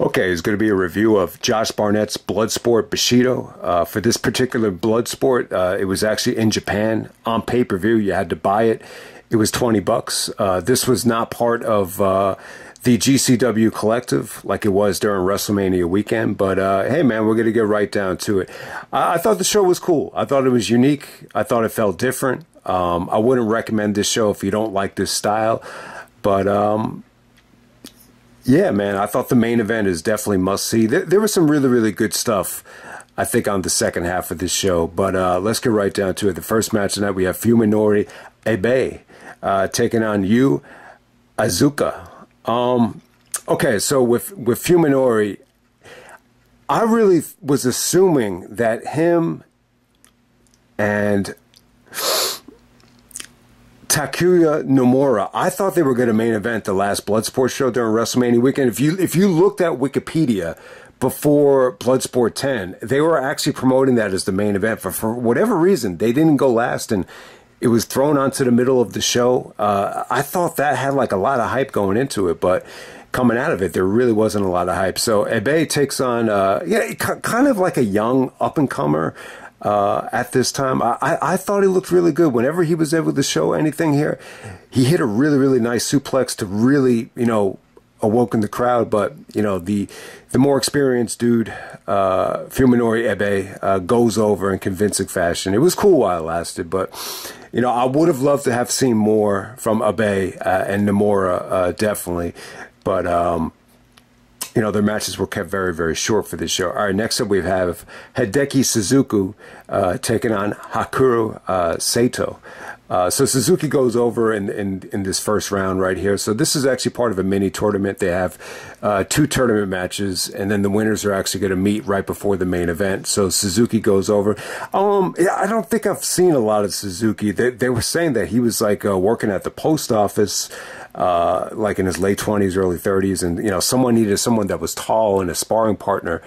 Okay, it's going to be a review of Josh Barnett's Bloodsport Bushido. Uh, for this particular Bloodsport, uh, it was actually in Japan on pay per view. You had to buy it. It was twenty bucks. Uh, this was not part of uh, the GCW collective like it was during WrestleMania weekend. But uh, hey, man, we're going to get right down to it. I-, I thought the show was cool. I thought it was unique. I thought it felt different. Um, I wouldn't recommend this show if you don't like this style, but. Um, yeah, man, I thought the main event is definitely must see. There, there was some really, really good stuff, I think, on the second half of this show. But uh, let's get right down to it. The first match tonight, we have Fuminori Abe uh, taking on Yu Izuka. Um, okay, so with with Fuminori, I really was assuming that him and Takuya Nomura. I thought they were going to main event the last Bloodsport show during WrestleMania weekend. If you if you looked at Wikipedia before Bloodsport 10, they were actually promoting that as the main event. For for whatever reason, they didn't go last, and it was thrown onto the middle of the show. Uh, I thought that had like a lot of hype going into it, but coming out of it, there really wasn't a lot of hype. So Abe takes on, uh, yeah, kind of like a young up and comer uh, at this time. I, I, thought he looked really good. Whenever he was able to show anything here, he hit a really, really nice suplex to really, you know, awoken the crowd. But, you know, the the more experienced dude, uh, Fuminori Abe, uh, goes over in convincing fashion. It was cool while it lasted, but, you know, I would have loved to have seen more from Abe uh, and Nomura, uh, definitely. But, um, you know, their matches were kept very, very short for this show. All right, next up we have Hideki Suzuki uh, taking on Hikaru uh, Sato. Uh, so Suzuki goes over in, in, in this first round right here. So this is actually part of a mini tournament. They have uh, two tournament matches, and then the winners are actually going to meet right before the main event. So Suzuki goes over. Um, I don't think I've seen a lot of Suzuki. They, they were saying that he was like uh, working at the post office uh, like in his late 20s, early 30s. And, you know, someone needed someone that was tall and a sparring partner.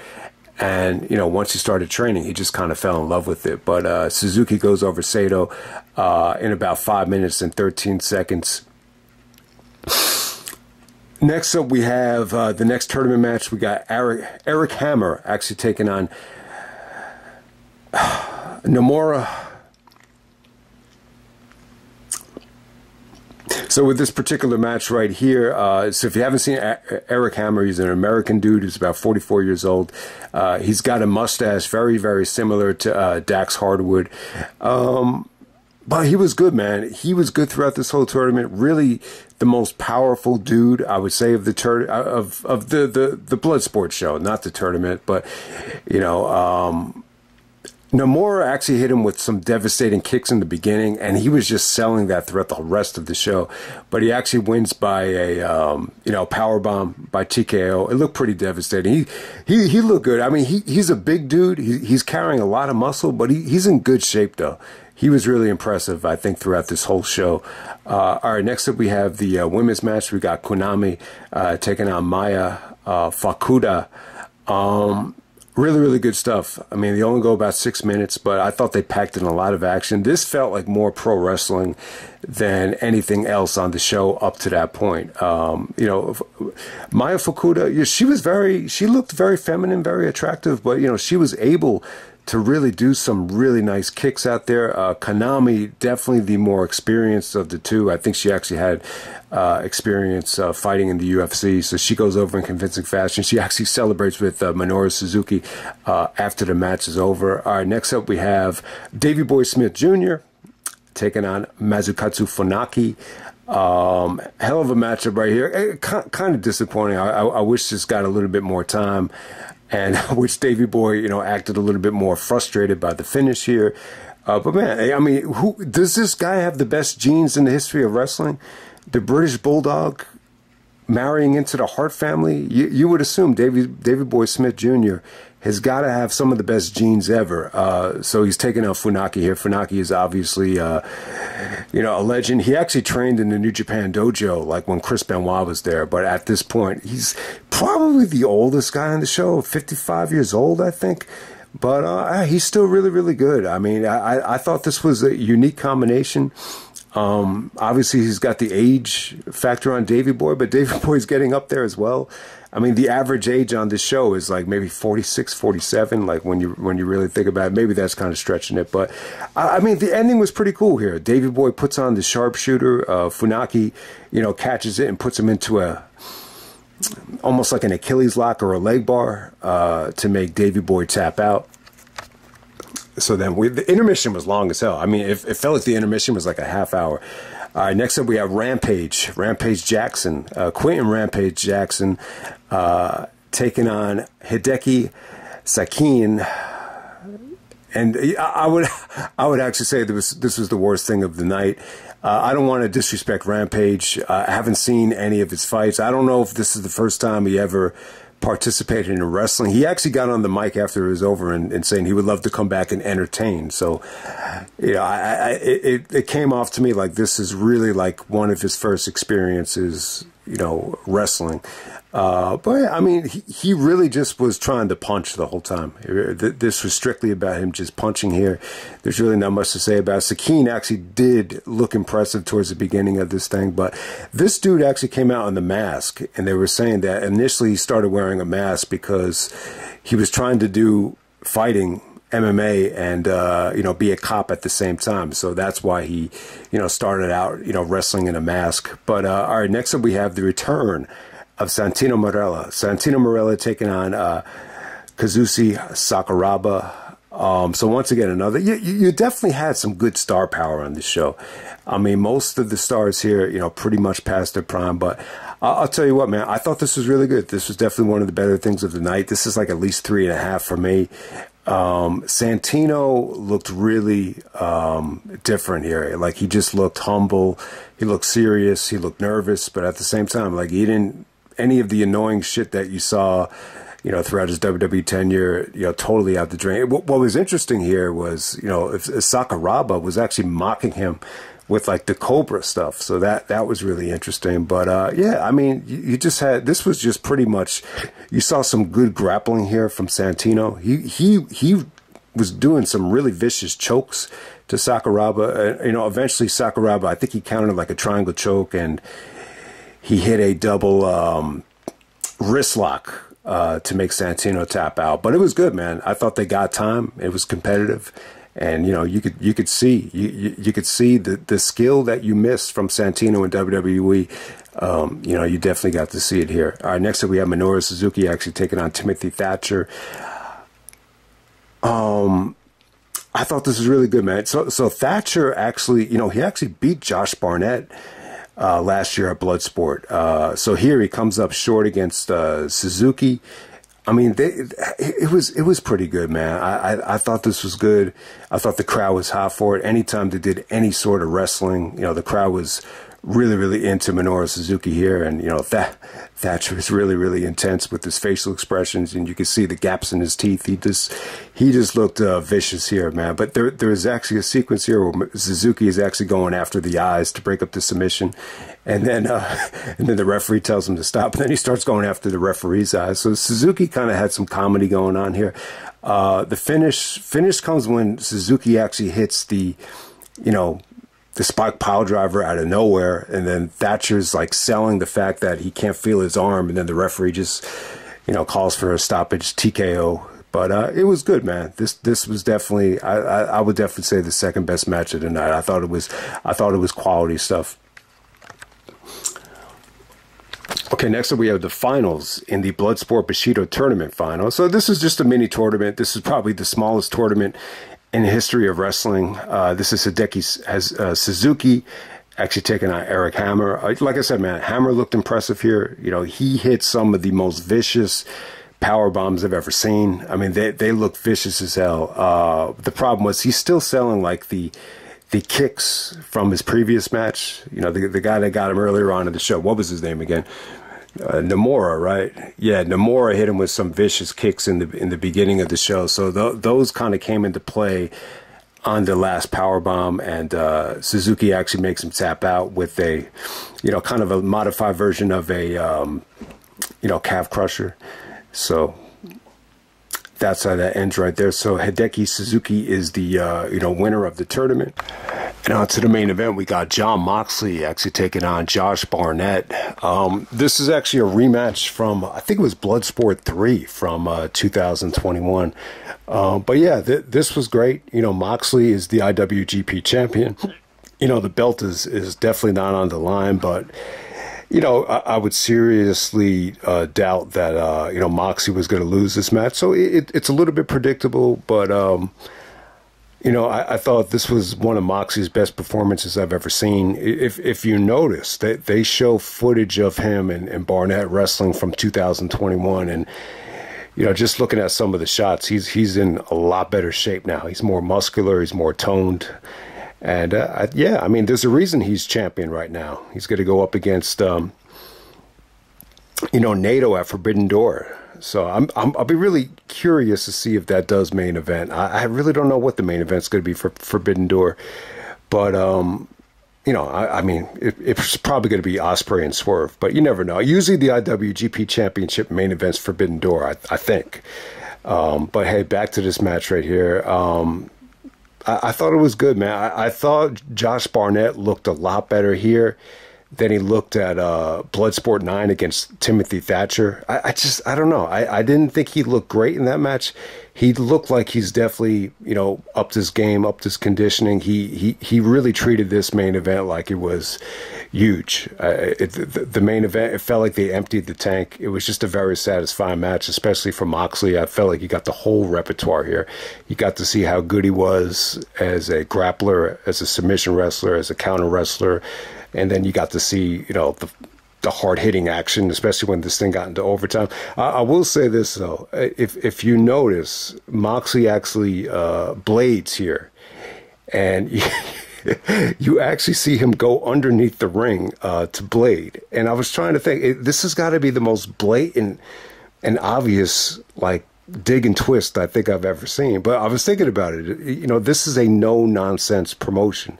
And, you know, once he started training, he just kind of fell in love with it. But uh, Suzuki goes over Sato uh, in about five minutes and 13 seconds. Next up, we have uh, the next tournament match. We got Erik, Erik Hammer actually taking on Nomura So with this particular match right here, uh, so if you haven't seen Erik Hammer, he's an American dude who's about 44 years old. Uh, he's got a mustache very, very similar to uh, Dax Harwood. Um, but he was good, man. He was good throughout this whole tournament. Really, the most powerful dude I would say of the tur- of of the the the blood sports show, not the tournament, but you know. Um, Nomura actually hit him with some devastating kicks in the beginning, and he was just selling that throughout the rest of the show. But he actually wins by a um, you know power bomb by TKO. It looked pretty devastating. He he he looked good. I mean, he he's a big dude. He, he's carrying a lot of muscle, but he, he's in good shape though. He was really impressive, I think, throughout this whole show. Uh, all right, next up we have the uh, women's match. We got Konami uh, taking on Maya uh, Fukuda. Um, Really, really good stuff. I mean, they only go about six minutes, but I thought they packed in a lot of action. This felt like more pro wrestling than anything else on the show up to that point. Um, you know, Maya Fukuda, she was very, she looked very feminine, very attractive, but, you know, she was able to really do some really nice kicks out there. Uh, Konami, definitely the more experienced of the two. I think she actually had uh, experience uh, fighting in the UFC, so she goes over in convincing fashion. She actually celebrates with uh, Minoru Suzuki uh, after the match is over. All right, next up we have Davey Boy Smith Jr. taking on Masakatsu Funaki. Um, hell of a matchup right here. Eh, kind of disappointing. I, I, I wish this got a little bit more time and which Davey Boy, you know, acted a little bit more frustrated by the finish here. Uh, but man, I mean, who does this guy have the best genes in the history of wrestling? The British Bulldog marrying into the Hart family. You, you would assume David David Boy Smith Jr has got to have some of the best genes ever. Uh, so he's taking out Funaki here. Funaki is obviously, uh, you know, a legend. He actually trained in the New Japan dojo, like when Chris Benoit was there. But at this point, he's probably the oldest guy on the show, 55 years old, I think. But uh, he's still really, really good. I mean, I, I thought this was a unique combination. Um, obviously, he's got the age factor on Davey Boy, but Davey Boy's getting up there as well. I mean, the average age on this show is like maybe 46, 47. Like when you when you really think about it, maybe that's kind of stretching it. But I, I mean, the ending was pretty cool here. Davey Boy puts on the sharpshooter. Uh, Funaki, you know, catches it and puts him into a almost like an Achilles lock or a leg bar uh, to make Davey Boy tap out. So then we, the intermission was long as hell. I mean, it, it felt like the intermission was like a half hour. All right, next up we have Rampage, Rampage Jackson, uh, Quinton Rampage Jackson, uh, taking on Hideki Sekine. And I would, I would actually say this was this was the worst thing of the night. Uh, I don't want to disrespect Rampage. Uh, I haven't seen any of his fights. I don't know if this is the first time he ever participated in wrestling. He actually got on the mic after it was over and, and saying he would love to come back and entertain. So, yeah, I, I, it, it came off to me like this is really like one of his first experiences, you know, wrestling. Uh, but I mean, he, he really just was trying to punch the whole time. This was strictly about him just punching here. There's really not much to say about. Sekine actually did look impressive towards the beginning of this thing, but this dude actually came out in the mask, and they were saying that initially he started wearing a mask because he was trying to do fighting MMA and uh, you know be a cop at the same time. So that's why he you know started out you know wrestling in a mask. But uh, all right, next up we have the return of Santino Marella. Santino Marella taking on uh, Kazushi Sakuraba. Um, so once again, another you, you definitely had some good star power on this show. I mean, most of the stars here, you know, pretty much past their prime. But I'll, I'll tell you what, man, I thought this was really good. This was definitely one of the better things of the night. This is like at least three and a half for me. Um, Santino looked really um, different here. Like he just looked humble. He looked serious. He looked nervous, but at the same time, like he didn't any of the annoying shit that you saw, you know, throughout his WWE tenure, you know, totally out the drain. What, what was interesting here was, you know, if, if Sakuraba was actually mocking him with like the Cobra stuff. So that that was really interesting. But uh, yeah, I mean, you, you, just had this was just pretty much. You saw some good grappling here from Santino. He he he was doing some really vicious chokes to Sakuraba. Uh, you know, eventually Sakuraba, I think he counted like a triangle choke and he hit a double um, wrist lock uh, to make Santino tap out. But it was good, man. I thought they got time. It was competitive, and you know you could you could see you you, you could see the the skill that you missed from Santino in WWE. Um, you know, you definitely got to see it here. All right, next up we have Minoru Suzuki actually taking on Timothy Thatcher. Um, I thought this was really good, man. So, so Thatcher actually, you know, he actually beat Josh Barnett uh, last year at Bloodsport. Uh, so here he comes up short against uh, Suzuki. I mean, they, it was it was pretty good, man. I, I, I thought this was good. I thought the crowd was hot for it. Anytime they did any sort of wrestling, you know, the crowd was really, really into Minoru Suzuki here. And, you know, that Thatcher is really, really intense with his facial expressions, and you can see the gaps in his teeth. He just, he just looked uh, vicious here, man. But there, there is actually a sequence here where Suzuki is actually going after the eyes to break up the submission, and then, uh, and then the referee tells him to stop, and then he starts going after the referee's eyes. So Suzuki kind of had some comedy going on here. Uh, the finish, finish comes when Suzuki actually hits the, you know, the spike pile driver out of nowhere, and then Thatcher's like selling the fact that he can't feel his arm, and then the referee just, you know, calls for a stoppage TKO. But uh, it was good, man. This this was definitely I, I, I would definitely say the second best match of the night. I thought it was I thought it was quality stuff. Okay, next up we have the finals in the Bloodsport Bushido tournament final. So this is just a mini tournament. This is probably the smallest tournament in the history of wrestling. Uh, this is Hideki has uh, Suzuki actually taking on Erik Hammer. Uh, like I said, man, Hammer looked impressive here. You know, he hit some of the most vicious power bombs I've ever seen. I mean, they they look vicious as hell. Uh, the problem was he's still selling like the the kicks from his previous match. You know, the the guy that got him earlier on in the show. What was his name again? Uh, Namora, right? Yeah, Namora hit him with some vicious kicks in the in the beginning of the show. So th- those kind of came into play on the last power bomb, and uh, Suzuki actually makes him tap out with a, you know, kind of a modified version of a, um, you know, calf crusher. So that's how that ends right there. So Hideki Suzuki is the uh, you know winner of the tournament. And on to the main event, we got Jon Moxley actually taking on Josh Barnett. Um, this is actually a rematch from, I think it was Bloodsport 3 from uh, 2021. Um, but yeah, th- this was great. You know, Moxley is the IWGP champion. You know, the belt is, is definitely not on the line, but you know, I, I would seriously uh, doubt that uh, you know Moxley was going to lose this match. So it, it's a little bit predictable, but um, you know, I, I, thought this was one of Moxie's best performances I've ever seen. If if you notice, they they show footage of him and, and Barnett wrestling from 2021, and you know, just looking at some of the shots, he's he's in a lot better shape now. He's more muscular, he's more toned, and uh, I, yeah, I mean, there's a reason he's champion right now. He's going to go up against, um, you know, Naito at Forbidden Door. So I'm, i will be really curious to see if that does main event. I, I really don't know what the main event's going to be for Forbidden Door, but um, you know, I, I mean, it, it's probably going to be Osprey and Swerve, but you never know. Usually the IWGP Championship main event's Forbidden Door, I, I think. Um, but hey, back to this match right here. Um, I, I, thought it was good, man. I, I thought Josh Barnett looked a lot better here than he looked at uh, Bloodsport 9 against Timothy Thatcher. I, I, just, I don't know. I, I didn't think he looked great in that match. He looked like he's definitely, you know, upped his game, upped his conditioning. He he, he really treated this main event like it was huge. Uh, it, the, the, main event, it felt like they emptied the tank. It was just a very satisfying match, especially for Moxley. I felt like he got the whole repertoire here. You got to see how good he was as a grappler, as a submission wrestler, as a counter wrestler and then you got to see you know the the hard hitting action, especially when this thing got into overtime. I, I, will say this though, if if you notice, Moxley actually uh, blades here, and. You, actually see him go underneath the ring uh, to blade, and I was trying to think. It, this has got to be the most blatant and obvious, like dig and twist I think I've ever seen. But I was thinking about it. You know, this is a no nonsense promotion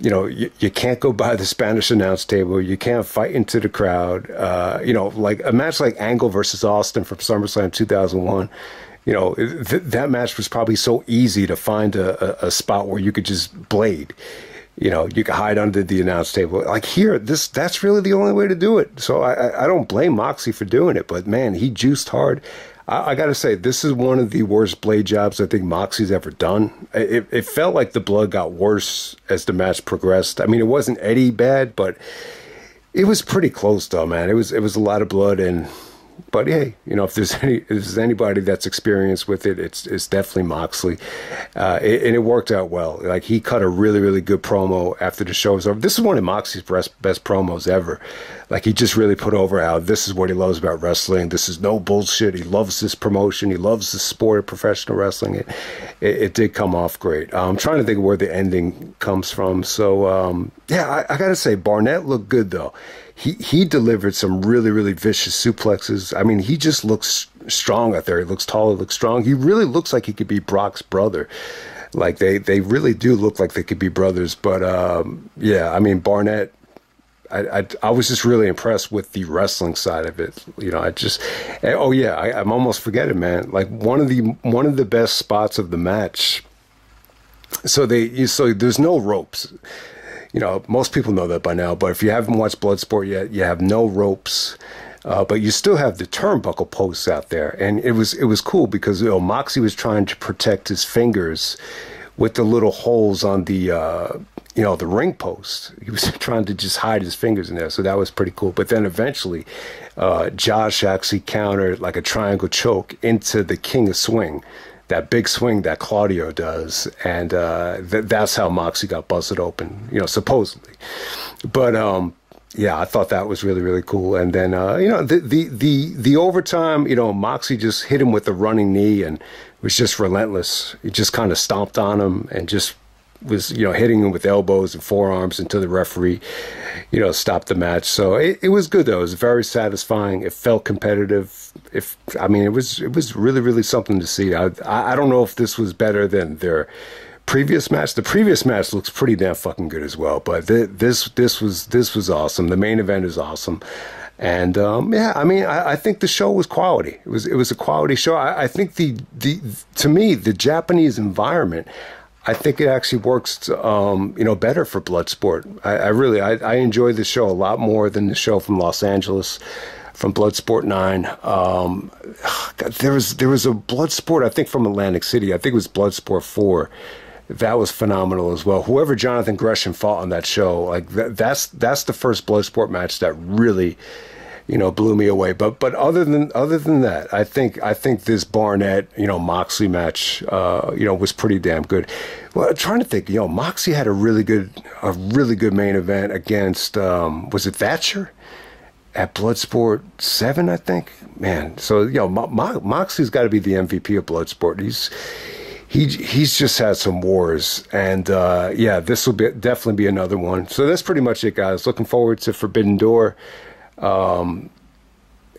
you know, you, you can't go by the Spanish announce table. You can't fight into the crowd. Uh, you know, like a match like Angle versus Austin from SummerSlam 2001. You know, th- that match was probably so easy to find a, a, a spot where you could just blade. You know, you could hide under the announce table. Like here, this that's really the only way to do it. So I, I don't blame Moxie for doing it, but man, he juiced hard. I, I got to say, this is one of the worst blade jobs I think Moxie's ever done. It, it felt like the blood got worse as the match progressed. I mean, it wasn't Eddie bad, but it was pretty close, though, man. It was it was a lot of blood and but hey, you know, if there's any if there's anybody that's experienced with it, it's it's definitely Moxley, uh, it, and it worked out well. Like he cut a really really good promo after the show was over. This is one of Moxley's best best promos ever. Like he just really put over how this is what he loves about wrestling. This is no bullshit. He loves this promotion. He loves the sport of professional wrestling. It it, it did come off great. I'm trying to think of where the ending comes from. So um, yeah, I, I gotta say Barnett looked good though he he delivered some really really vicious suplexes. I mean, he just looks strong out there. He looks tall. He looks strong. He really looks like he could be Brock's brother. Like they they really do look like they could be brothers. But um, yeah, I mean Barnett. I, I, I was just really impressed with the wrestling side of it. You know, I just oh yeah, I, I'm almost forgetting, man. Like one of the one of the best spots of the match. So they so there's no ropes you know, most people know that by now, but if you haven't watched Bloodsport yet, you have no ropes. Uh, but you still have the turnbuckle posts out there, and it was it was cool because you know, Moxie was trying to protect his fingers with the little holes on the uh, you know the ring post. He was trying to just hide his fingers in there, so that was pretty cool. But then eventually, uh, Josh actually countered like a triangle choke into the King of Swing that big swing that Claudio does, and uh, th- that's how Moxie got busted open, you know, supposedly. But um, yeah, I thought that was really really cool. And then uh, you know the the the the overtime, you know, Moxie just hit him with a running knee and was just relentless. He just kind of stomped on him and just was you know hitting him with elbows and forearms until the referee you know stopped the match. So it, it was good though. It was very satisfying. It felt competitive. If i mean it was it was really really something to see. I i don't know if this was better than their previous match. The previous match looks pretty damn fucking good as well but th- this this was this was awesome. The main event is awesome. And um, yeah, I mean, I, I, think the show was quality. It was it was a quality show. I, I think the the to me the Japanese environment. I think it actually works, um, you know, better for Bloodsport. I, I really, I, I enjoy the show a lot more than the show from Los Angeles, from Bloodsport Nine. Um, God, there was there was a Bloodsport, I think, from Atlantic City. I think it was Bloodsport Four. That was phenomenal as well. Whoever Jonathan Gresham fought on that show, like that, that's that's the first Bloodsport match that really you know, blew me away. But but other than other than that, I think I think this Barnett, you know, Moxley match, uh, you know, was pretty damn good. Well, I'm trying to think, you know, Moxley had a really good a really good main event against um, was it Thatcher? At Bloodsport seven, I think. Man, so you know, Mo- Mo- Moxley's got to be the MVP of Bloodsport. He's he he's just had some wars, and uh, yeah, this will be definitely be another one. So that's pretty much it, guys. Looking forward to Forbidden Door. Um,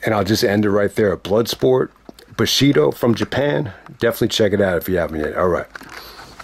and I'll just end it right there. at Bloodsport, Bushido from Japan. Definitely check it out if you haven't yet. All right.